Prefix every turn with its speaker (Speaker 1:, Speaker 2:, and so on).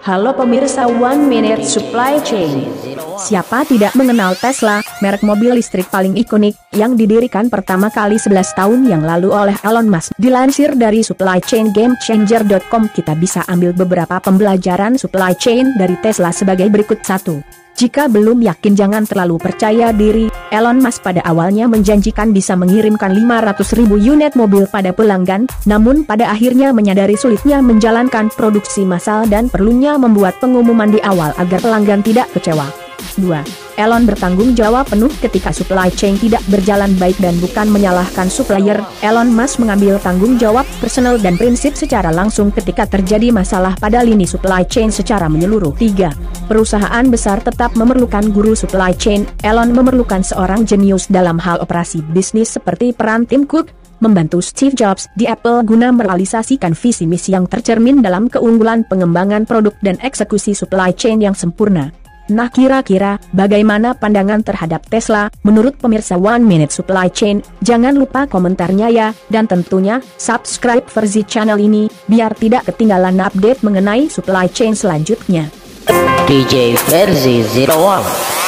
Speaker 1: Halo pemirsa One Minute Supply Chain.
Speaker 2: Siapa tidak mengenal Tesla, merek mobil listrik paling ikonik, yang didirikan pertama kali 11 tahun yang lalu oleh Elon Musk. Dilansir dari supplychaingamechanger.com kita bisa ambil beberapa pembelajaran supply chain dari Tesla sebagai berikut satu. Jika belum yakin jangan terlalu percaya diri, Elon Musk pada awalnya menjanjikan bisa mengirimkan 500 ribu unit mobil pada pelanggan, namun pada akhirnya menyadari sulitnya menjalankan produksi massal dan perlunya membuat pengumuman di awal agar pelanggan tidak kecewa. 2. Elon bertanggung jawab penuh ketika supply chain tidak berjalan baik dan bukan menyalahkan supplier. Elon Musk mengambil tanggung jawab personal dan prinsip secara langsung ketika terjadi masalah pada lini supply chain secara menyeluruh. 3. Perusahaan besar tetap memerlukan guru supply chain. Elon memerlukan seorang jenius dalam hal operasi bisnis seperti peran Tim Cook, membantu Steve Jobs di Apple guna merealisasikan visi misi yang tercermin dalam keunggulan pengembangan produk dan eksekusi supply chain yang sempurna. Nah kira-kira, bagaimana pandangan terhadap Tesla, menurut pemirsa One Minute Supply Chain? Jangan lupa komentarnya ya, dan tentunya, subscribe versi channel ini, biar tidak ketinggalan update mengenai supply chain selanjutnya.
Speaker 3: DJ Verzi 01